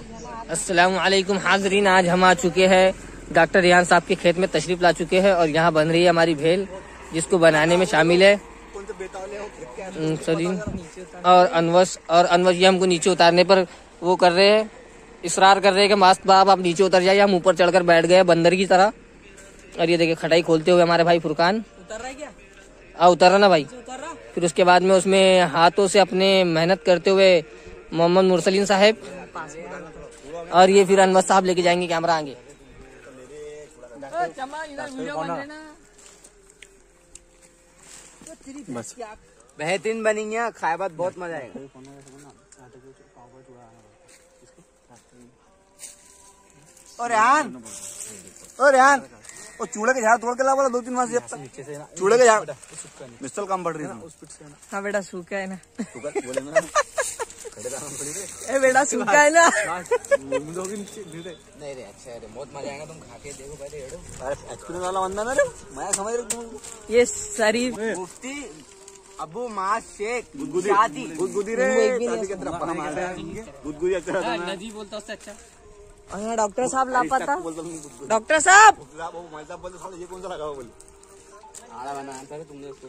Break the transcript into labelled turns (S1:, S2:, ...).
S1: अस्सलाम वालेकुम हाजरीन आज हम आ चुके हैं डॉक्टर रियान साहब के खेत में तशरीफ़ ला चुके हैं और यहाँ बन रही है हमारी भेल जिसको बनाने में शामिल है। हम्म, सलीम। और अनवस और अनवस ये हमको नीचे उतारने पर वो कर रहे हैं इसरार कर रहे हैं कि मास्त बाप आप नीचे उतर जाइए हम ऊपर चढ़कर बैठ गए बंदर की तरह। और ये देखिए खटाई खोलते हुए हमारे भाई फुरकान।
S2: उतर रहा है क्या?
S1: आ उतर रहा ना भाई?
S2: उतर रहा?
S1: फिर उसके बाद में उसमें हाथों से अपने मेहनत करते हुए मोहम्मद मुरसलीन साहब। और ये फिर अनवर साहब लेके जाएँगे कैमरा आगे।
S3: बस। बेहतरीन बनेंगे यहाँ खाए बाद बहुत मज़ा आएगा। रेहान ओ रेहान ओ चूड़े के झाड़ तोड़ के ला बोला दो तीन मास जब तक। चूड़े के झाड़। मिस्टल काम बढ़ रही है।
S2: हाँ बेटा सूखा है ना। ए बेटा सूखा है ना?
S3: नहीं रे अच्छा है बहुत मज़ा आएगा तुम खा के देखो पहले एक्सपीरियंस वाला बंदा ना रे मैं समझ रहा हूँ।
S2: ये शरीफ
S3: मुफ्ती अबू माँ शेख शादी। गुदगुदी रे शादी के तरफ़ अपना मार गुदगुदी अच्छा रहता है
S1: नदी बोलता उससे अच्छा।
S2: डॉक्टर साहब लापता।
S3: बोलता
S2: डॉक्टर साहब!
S3: भाई साहब बोलते ये कौन सा लगा हुआ बोले। आड़ा बना तुमने उसको